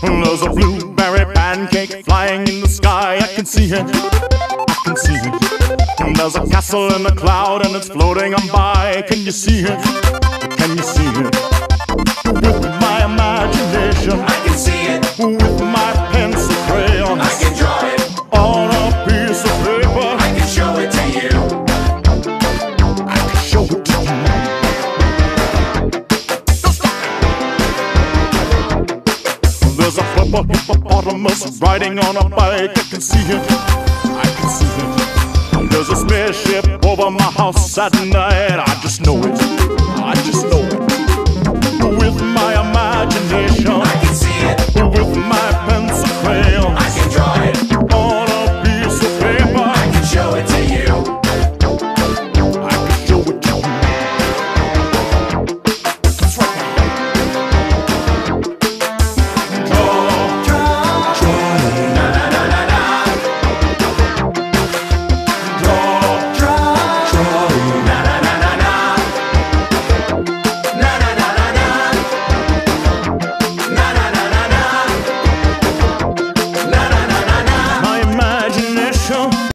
There's a blueberry pancake flying in the sky. I can see it. I can see it. There's a castle in the cloud and it's floating on by. Can you see it? Can you see it? There's a flipper hippopotamus riding on a bike. I can see him. I can see it. There's a spaceship over my house at night. I just know it. I just